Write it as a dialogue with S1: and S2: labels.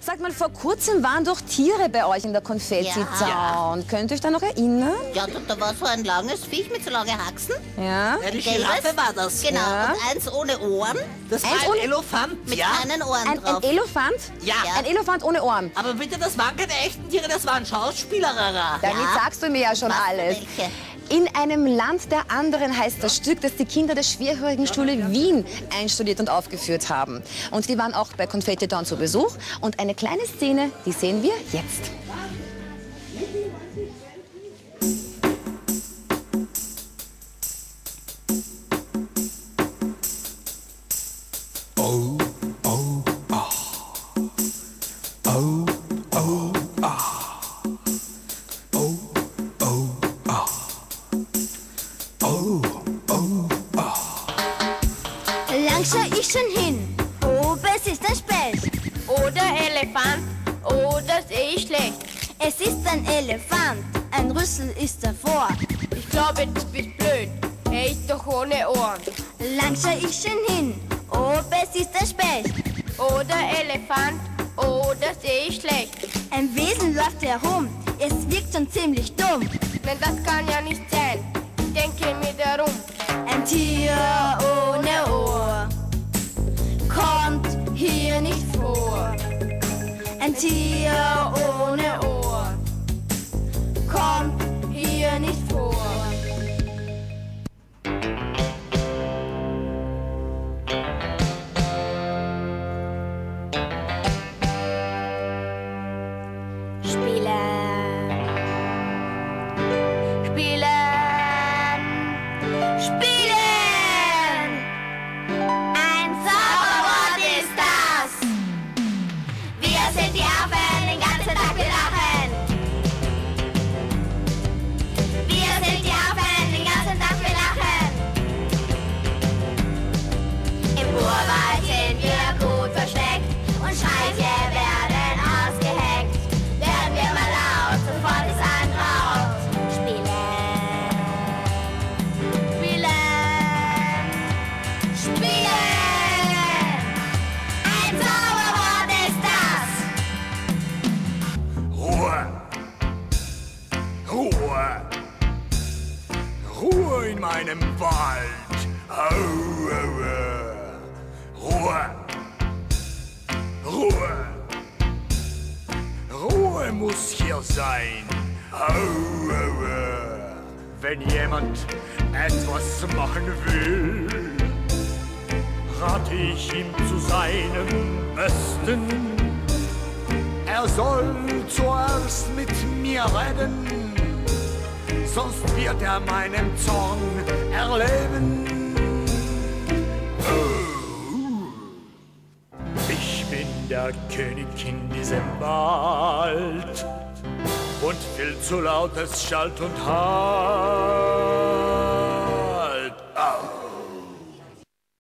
S1: Sag mal, vor kurzem waren doch Tiere bei euch in der Konfettizaun.
S2: Ja.
S1: Könnt ihr euch da noch erinnern?
S2: Ja, da, da war so ein langes Viech mit so langen Haxen.
S1: Ja.
S3: Ja, die. Giraffe war das.
S2: Genau,
S1: Ja.
S2: und eins ohne Ohren
S3: Das war
S1: Eins
S3: ein
S1: und-
S3: Elefant,
S2: mit
S3: ja.
S2: keinen Ohren
S1: Ein,
S2: drauf.
S1: ein Elefant?
S3: Ja.
S1: Ein Elefant ohne Ohren.
S3: Aber bitte, das waren keine echten Tiere, das waren Schauspieler.
S1: Damit sagst du mir ja schon
S2: Was
S1: alles.
S2: welche?
S1: In einem Land der anderen heißt das Stück, das die Kinder der Schwerhörigenschule Wien einstudiert und aufgeführt haben. Und die waren auch bei Konfetti Dawn zu Besuch. Und eine kleine Szene, die sehen wir jetzt.
S4: Lang schau ich schon hin. Ob es ist ein Specht.
S5: Oder Elefant, oder sehe ich schlecht.
S4: Es ist ein Elefant. Ein Rüssel ist davor.
S5: Ich glaube, du bist blöd. Er ist doch ohne Ohren.
S4: Lang schau ich schon hin. Ob es ist ein Specht.
S5: Oder Elefant, oder sehe ich schlecht.
S4: Ein Wesen läuft herum. Es wirkt schon ziemlich dumm.
S5: Denn das kann ja nicht sein.
S4: Ein Tier ohne Ohr kommt hier nicht vor.
S6: Ruhe! Ruhe in meinem Wald! Au. Ruhe! Ruhe! Ruhe muss hier sein! Wenn jemand etwas machen will, rate ich ihm zu seinem Besten. Er soll zuerst mit mir reden, sonst wird er meinen Zorn erleben. Ich bin der König in diesem Wald und viel zu laut es schallt und halt.